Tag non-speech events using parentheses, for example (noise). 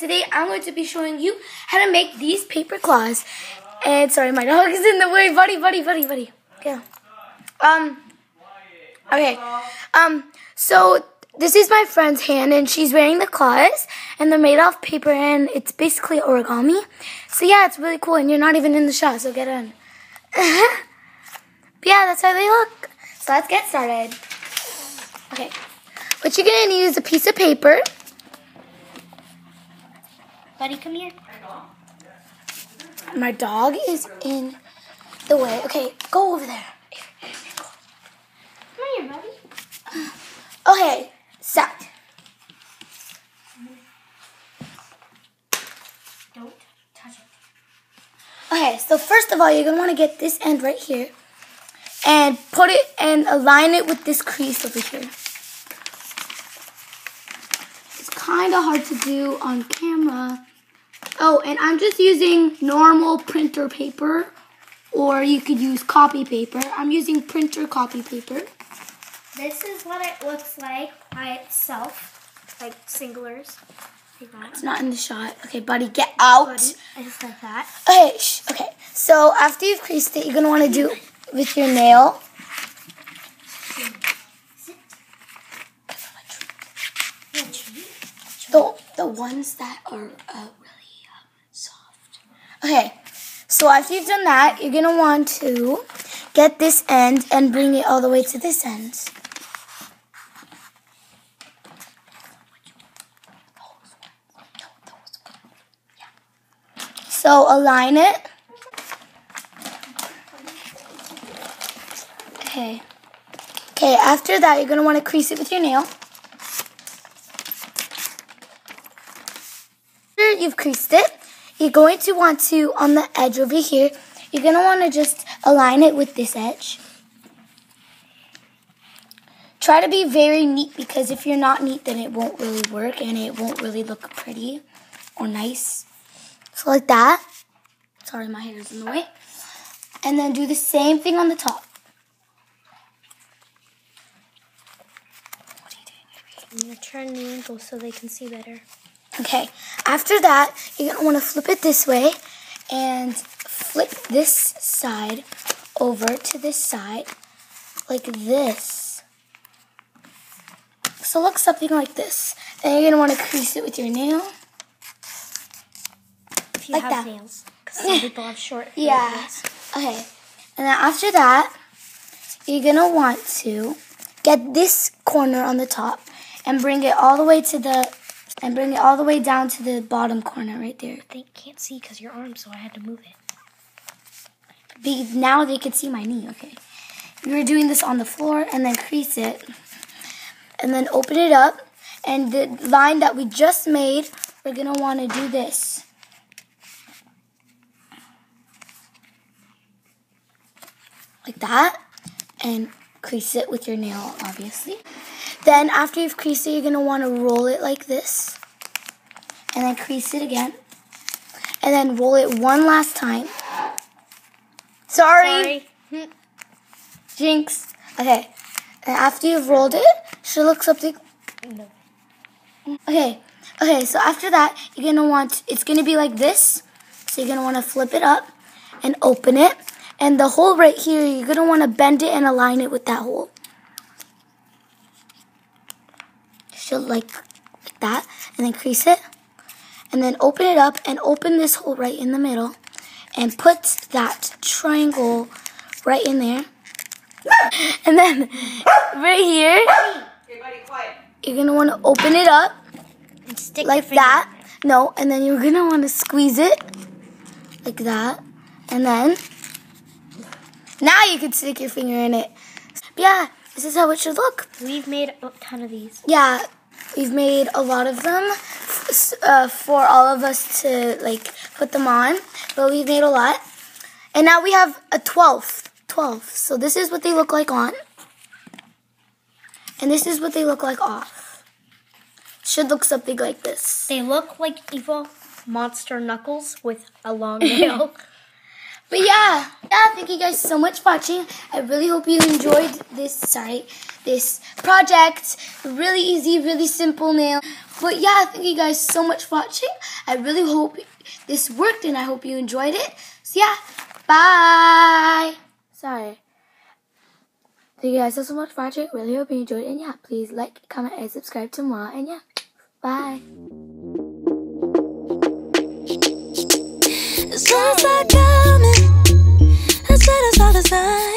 today I'm going to be showing you how to make these paper claws. And sorry, my dog is in the way, buddy, buddy, buddy, buddy. Yeah. Um. Okay. Um. So this is my friend's hand, and she's wearing the claws, and they're made off paper, and it's basically origami. So yeah, it's really cool, and you're not even in the shot, so get in. (laughs) That's how they look. So let's get started. Okay. What you're gonna need is a piece of paper. Buddy, come here. My dog is in the way. Okay, go over there. Come here, buddy. Okay, so. Don't touch it. Okay, so first of all, you're gonna want to get this end right here and put it and align it with this crease over here. It's kind of hard to do on camera. Oh, and I'm just using normal printer paper, or you could use copy paper. I'm using printer copy paper. This is what it looks like by itself, like that. It's not in the shot. Okay, buddy, get out. Buddy, just like that. Okay, shh, okay. So after you've creased it, you're gonna want to do with your nail. The the ones that are uh, really uh, soft. Okay, so after you've done that, you're gonna want to get this end and bring it all the way to this end. So align it. Okay. Okay, after that, you're going to want to crease it with your nail. After you've creased it, you're going to want to, on the edge over here, you're going to want to just align it with this edge. Try to be very neat because if you're not neat, then it won't really work and it won't really look pretty or nice. So like that. Sorry, my hair is in the way. And then do the same thing on the top. I'm gonna turn the angle so they can see better. Okay, after that, you're gonna wanna flip it this way and flip this side over to this side like this. So look something like this. Then you're gonna wanna crease it with your nail. If you Like have that. nails, because some (laughs) people have short Yeah. nails. Okay, and then after that, you're gonna want to get this corner on the top and bring it all the way to the and bring it all the way down to the bottom corner right there. They can't see because your arm, so I had to move it. Be, now they can see my knee. Okay, we were doing this on the floor and then crease it, and then open it up, and the line that we just made, we're gonna want to do this. Like that, and crease it with your nail, obviously. Then after you've creased it, you're gonna want to roll it like this, and then crease it again, and then roll it one last time. Sorry. Sorry. (laughs) Jinx. Okay. And after you've rolled it, should look something. No. Okay. Okay. So after that, you're gonna want. It's gonna be like this. So you're gonna want to flip it up and open it, and the hole right here, you're gonna want to bend it and align it with that hole. Like like that, and then crease it, and then open it up and open this hole right in the middle, and put that triangle right in there. (laughs) And then right here, you're gonna want to open it up And stick like that. No, and then you're gonna want to squeeze it like that, and then now you can stick your finger in it. But yeah, this is how it should look. We've made a ton of these. Yeah, we've made a lot of them uh, for all of us to like put them on, but we've made a lot, and now we have a twelfth. 12. So this is what they look like on. And this is what they look like off. Should look something like this. They look like evil monster knuckles with a long (laughs) nail. But yeah, Yeah, thank you guys so much for watching. I really hope you enjoyed this, sorry, this project. Really easy, really simple nail. But yeah, thank you guys so much for watching. I really hope this worked and I hope you enjoyed it. So yeah, bye. Sorry. Thank you guys so, so much for watching. Really hope you enjoyed it. And yeah, please like, comment, and subscribe to more. And yeah, bye. The